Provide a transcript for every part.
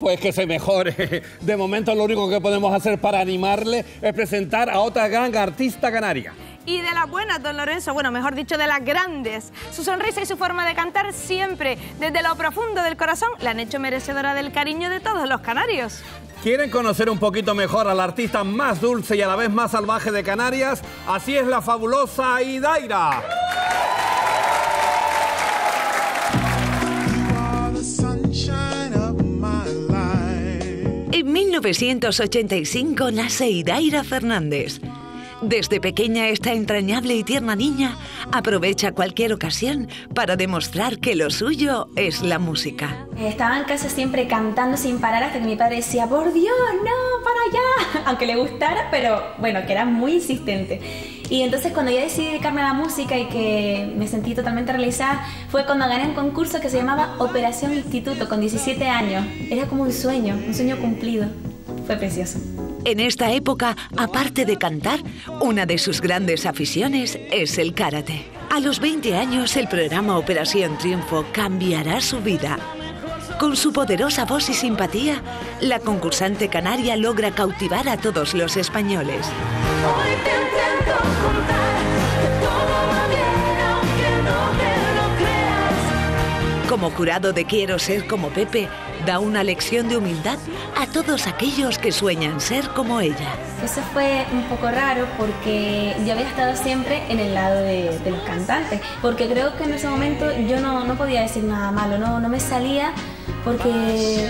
Pues que se mejore. De momento lo único que podemos hacer para animarle es presentar a otra gran artista canaria. Y de las buenas, don Lorenzo, bueno, mejor dicho, de las grandes. Su sonrisa y su forma de cantar siempre, desde lo profundo del corazón, la han hecho merecedora del cariño de todos los canarios. ¿Quieren conocer un poquito mejor a la artista más dulce y a la vez más salvaje de Canarias? Así es la fabulosa Idaira. 1985 nace Idaira Fernández. Desde pequeña esta entrañable y tierna niña aprovecha cualquier ocasión para demostrar que lo suyo es la música. Estaba en casa siempre cantando sin parar hasta que mi padre decía, por Dios, no, para allá. Aunque le gustara, pero bueno, que era muy insistente. Y entonces cuando ya decidí dedicarme a la música y que me sentí totalmente realizada, fue cuando gané un concurso que se llamaba Operación Instituto con 17 años. Era como un sueño, un sueño cumplido. Fue precioso. En esta época, aparte de cantar, una de sus grandes aficiones es el karate. A los 20 años, el programa Operación Triunfo cambiará su vida. Con su poderosa voz y simpatía, la concursante canaria logra cautivar a todos los españoles. Como jurado de Quiero ser como Pepe, da una lección de humildad a todos aquellos que sueñan ser como ella. Eso fue un poco raro porque yo había estado siempre en el lado de, los cantantes, porque creo que en ese momento yo no, no podía decir nada malo, no, no me salía porque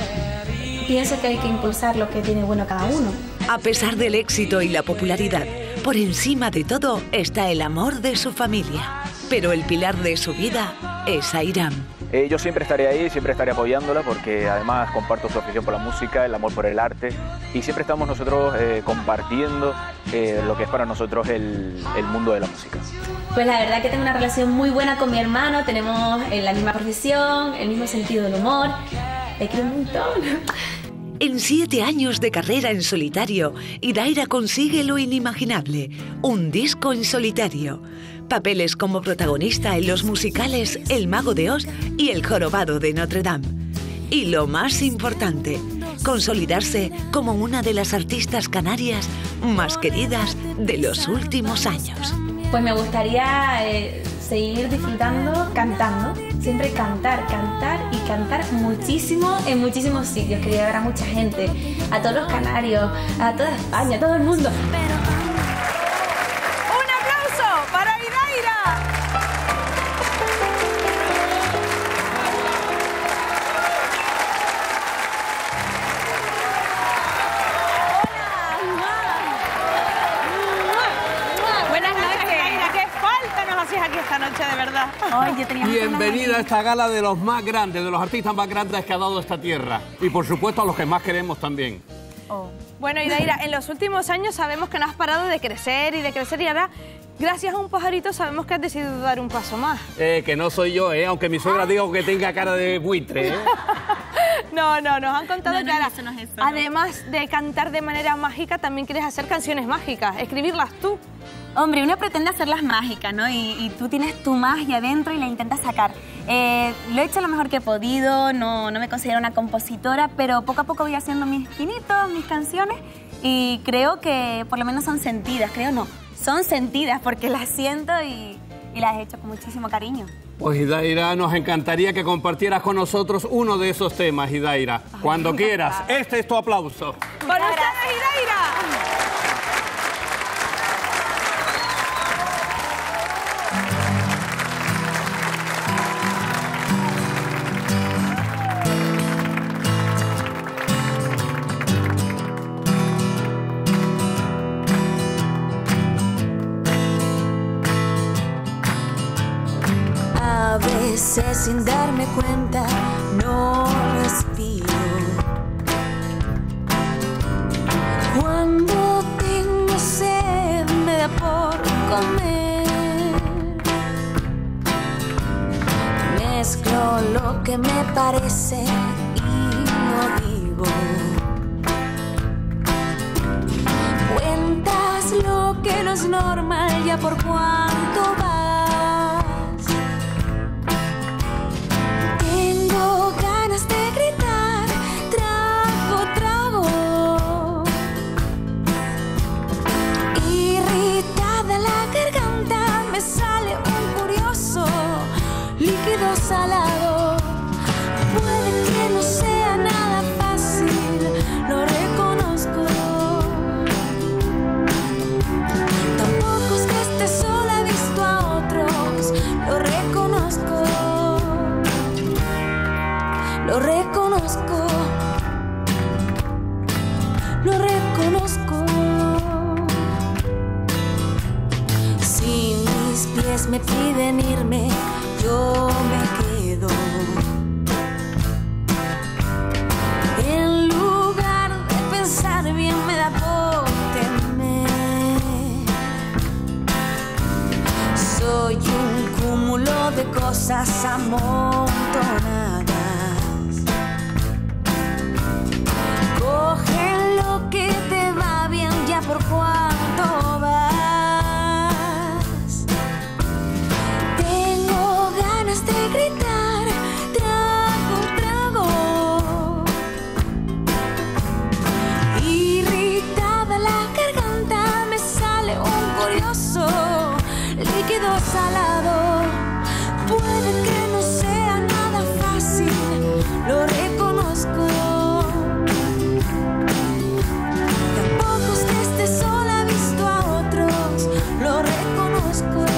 pienso que hay que impulsar lo que tiene bueno cada uno. A pesar del éxito y la popularidad, por encima de todo está el amor de su familia. Pero el pilar de su vida es Airam. Eh, yo siempre estaré ahí, siempre estaré apoyándola porque además comparto su afición por la música, el amor por el arte y siempre estamos nosotros eh, compartiendo eh, lo que es para nosotros el, el, mundo de la música. Pues la verdad que tengo una relación muy buena con mi hermano, tenemos la misma profesión, el mismo sentido del humor, le quiero un montón. En siete años de carrera en solitario, Idaira consigue lo inimaginable, un disco en solitario papeles como protagonista en los musicales El Mago de Oz y El Jorobado de Notre Dame. Y lo más importante, consolidarse como una de las artistas canarias más queridas de los últimos años. Pues me gustaría eh, seguir disfrutando cantando, siempre cantar, cantar y cantar muchísimo en muchísimos sitios, que llegar a mucha gente, a todos los canarios, a toda España, a todo el mundo. Bienvenida a esta gala de los más grandes, de los artistas más grandes que ha dado esta tierra. Y por supuesto a los que más queremos también. Oh. Bueno, Idaira, en los últimos años sabemos que no has parado de crecer y de crecer y ahora gracias a un pajarito sabemos que has decidido dar un paso más. Eh, que no soy yo, eh, aunque mi suegra diga que tenga cara de buitre. Eh. no, no, nos han contado que ahora, además de cantar de manera mágica, también quieres hacer canciones mágicas, escribirlas tú. Hombre, uno pretende hacerlas mágicas, ¿no? Y, tú tienes tu magia adentro y la intentas sacar. Eh, lo he hecho lo mejor que he podido, no, no me considero una compositora, pero poco a poco voy haciendo mis pinitos, mis canciones y creo que por lo menos son sentidas, creo no, son sentidas porque las siento y, y las he hecho con muchísimo cariño. Pues Hidaira, nos encantaría que compartieras con nosotros uno de esos temas, Hidaira. Cuando quieras. Este es tu aplauso. ¡Para ustedes, Hidaira! Sin darme cuenta no respiro. Cuando tengo sed me da por comer. Mezclo lo que me parece y no digo. Cuentas lo que no es normal ya por cuánto va. Lo reconozco, lo reconozco. Si mis pies me piden irme, yo me quedo. En lugar de pensar bien, me da por temer. Soy un cúmulo de cosas amontonadas. salado. Puede que no sea nada fácil, lo reconozco. De a pocos que esté sola visto a otros, lo reconozco.